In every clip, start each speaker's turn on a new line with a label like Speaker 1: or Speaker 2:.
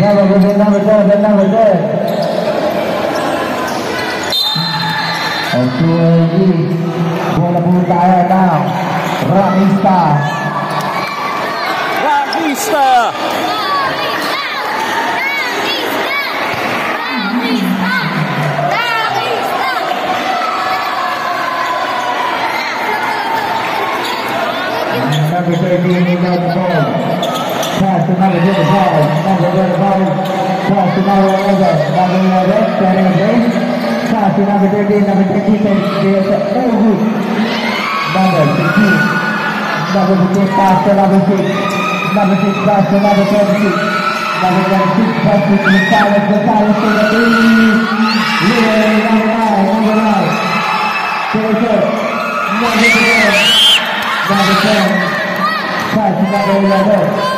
Speaker 1: Nada, no, no, no, no, no, lagi. Bola pun tak tau. Ramista.
Speaker 2: Ramista.
Speaker 1: Ramista. Ramista. Ramista. Ramista. Ramista. Ramista. Ramista. Ramista. Ramista. Pass to number 25. Number 25. Pass to number 11. Number 11, standing in. Pass to number 13. Number 13 takes the oh, good. Number 15. Number 15 pass to number 6. Number 6 pass to number 26. Number 26 pass to Gonzalez. Gonzalez to the three. Yeah, number 9. Number 9. Finish it. Number 10. Number 10. Pass to number 11.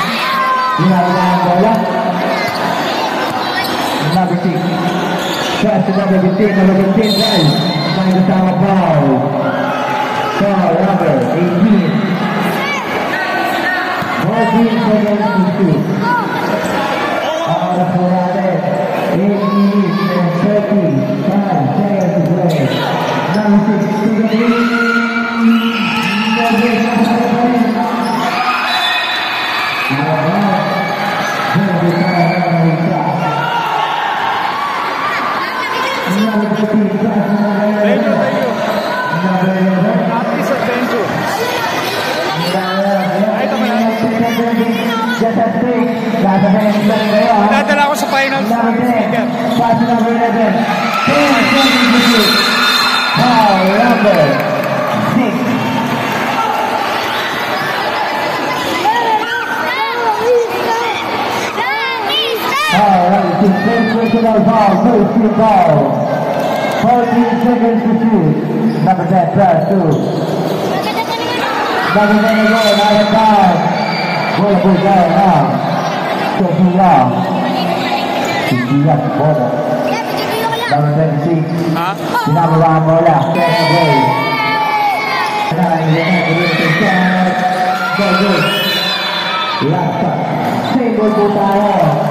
Speaker 1: Mengalirkan bola Nak beting Saya sedang beting Kalau beting kan Main bersama Paul
Speaker 2: Thank you, thank you. Happy sa thank you. Dadala ko sa finals. Speaker.
Speaker 1: Pass number 11. 10 seconds to shoot. Foul number 6. All right, to first personal foul, first team foul. 14 seconds to shoot. Number 10, pass to. Number 10 to go, out of time. Bola por down now. Taking long. Tinggi up, bola. Number 26.
Speaker 2: Ha?
Speaker 1: Sinabawa ang bola. Away. Nine, eleven, eleven, shot. Go, go. Last shot. Single po tayo.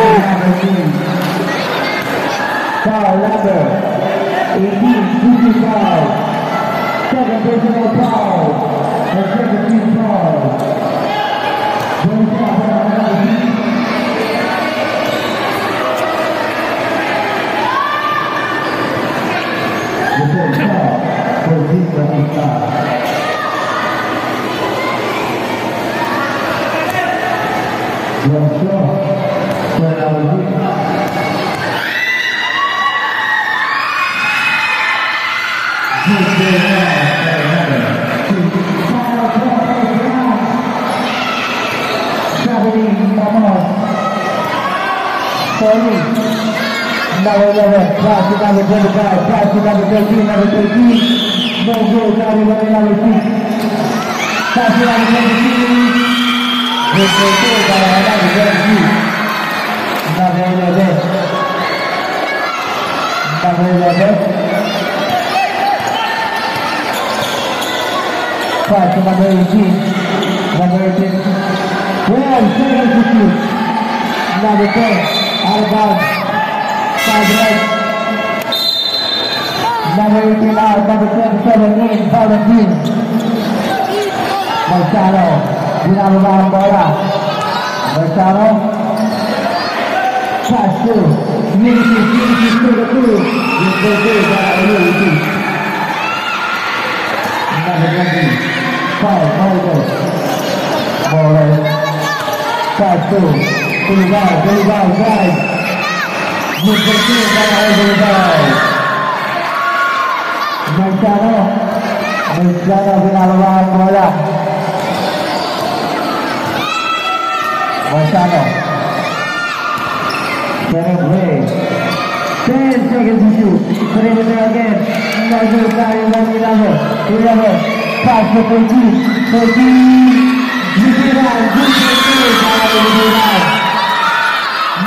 Speaker 1: foul. Second personal foul. And second foul. Marcelo. Dá uma olhada, quase dá no gol, cara, quase dá no gol, dá no gol, bom gol, cara, vai lá no fim. Quase dá no gol, Respeitou, cara, vai lá no gol, dá bem, dá bem. Dá bem, dá bem. Quase dá bem, dá bem, dá bem. Well, thank you. Now the urban সাজরাত نبي تلار مبتن سبعين سبعين بشارو بلال بان بورا بشارو شاسو نيجي نيجي Bola. Pass to, Tulibao, Tulibao, drive. Number 2, para Tulibao. Marciano. Marciano binababa ang bola. Marciano. Getting away. 10 seconds to shoot. Put it in there again. Another guy, another number. Eleven. Pass for 13. 13. Zidane. Zidane. Number 15. Pass to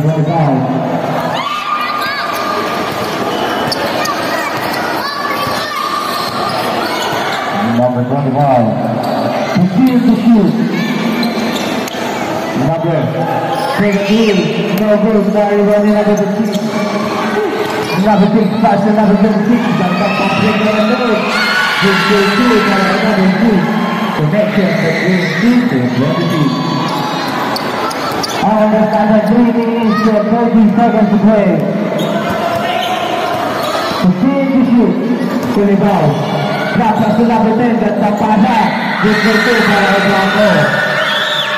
Speaker 1: São Paulo. Mamy Bonwal. Puszczyłem do sił. Mamy. Puszczyłem. No wyrusza i wolnie na bezpieczeństwo. Nawet tych twarzy, nawet ten tyki, tam tak tam pięknie na dole. Więc tu, tu, tam na dole, tu. Konekcja, tak jest, tu, tu, tu, tu, tu. The standard 3 minutes and 30 seconds to play. Refuse to shoot. Kulibao. Dapat sudah bertanda kepada Dikirtu para Blanco.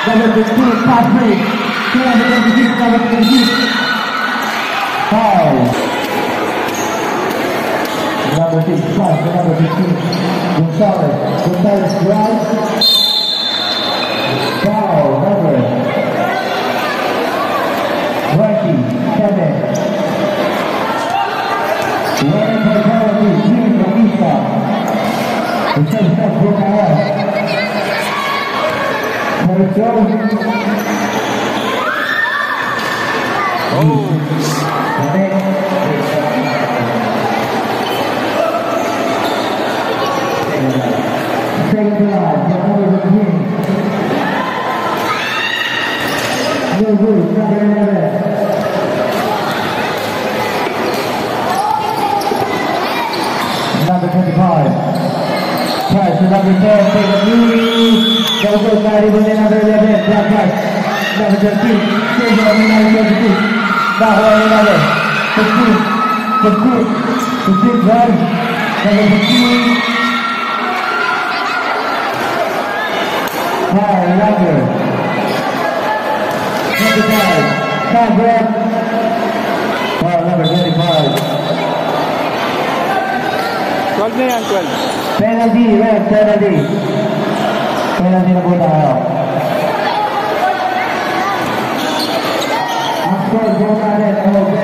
Speaker 1: Number 15, Patrick. Number 26, number 26. Foul. Number 6, pass number 15. Gonzalez. Gonzalez drive. Участок рукава. Харчов. Thank you. Knee. No good, not even in number 11. Drop pass. Number 13. Save on number 22. Now on another. 15. 15. 15 drive. Number 15. Foul, number. 25. Foul grab. Foul number 25.
Speaker 2: 12 na yan, 12.
Speaker 1: Penalty, red, penalty. 並びのことだよあそこは上官で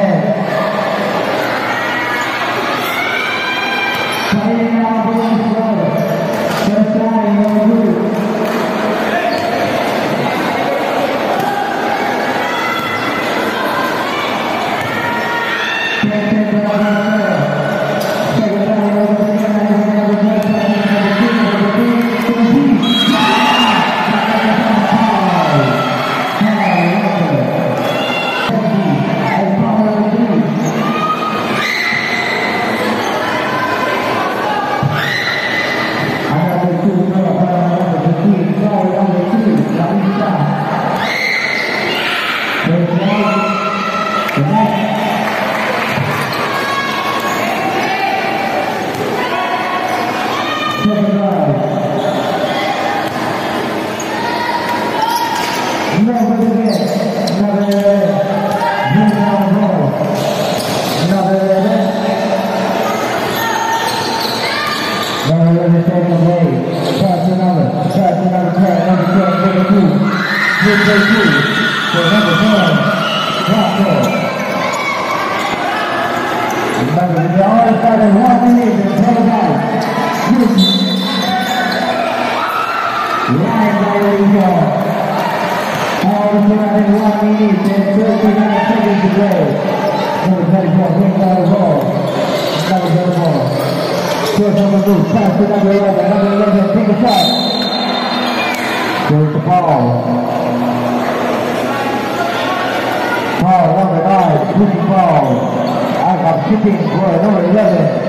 Speaker 1: Live by the Paul Pirani, 10 39 seconds to go. Number 24, bring down the ball. That was the ball. Here's number two, pass to number 11. Number 11, take a shot. Goes to Paul. Paul, number 9, shooting Paul. I got shooting for number 11.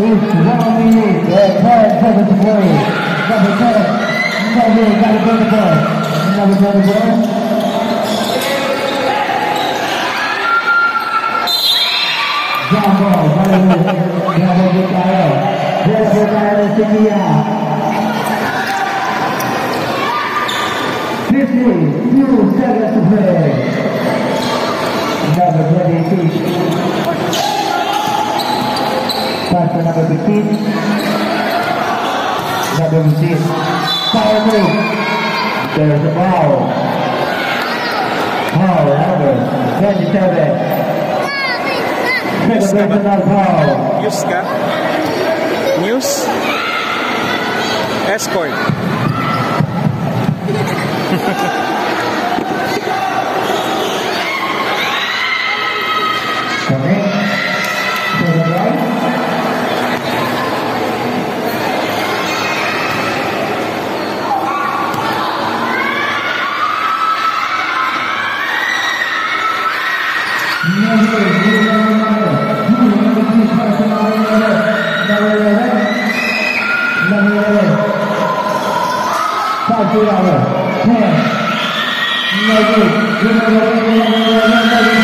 Speaker 1: It's one play. Got Bukayo, Jumbo Bukayo Sevilla. 52 seconds to play. Number 26. Pass 15. Number 15. Power move. There's the ball. Power, number 27. Celebration of power.
Speaker 2: News? News? Escort.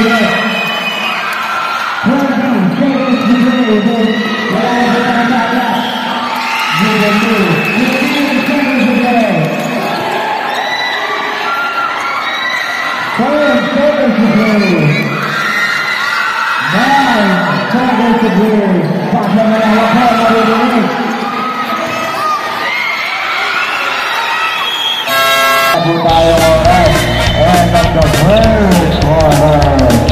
Speaker 1: Yeah. Kita yang orang, orang yang berkuasa.